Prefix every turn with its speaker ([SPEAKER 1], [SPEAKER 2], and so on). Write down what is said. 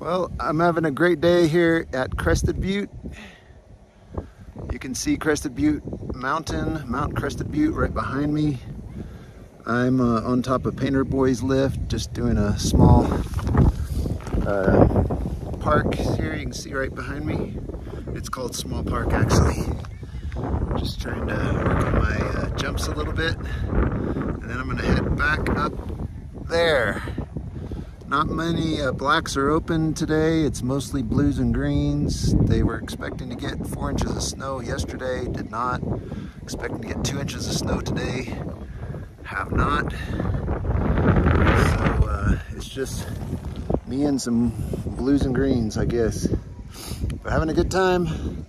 [SPEAKER 1] Well, I'm having a great day here at Crested Butte. You can see Crested Butte Mountain, Mount Crested Butte right behind me. I'm uh, on top of Painter Boys Lift, just doing a small uh, park here. You can see right behind me. It's called Small Park actually. Just trying to work on my uh, jumps a little bit. And then I'm gonna head back up there. Not many uh, blacks are open today. It's mostly blues and greens. They were expecting to get four inches of snow yesterday, did not. Expecting to get two inches of snow today, have not. So uh, it's just me and some blues and greens, I guess. But having a good time.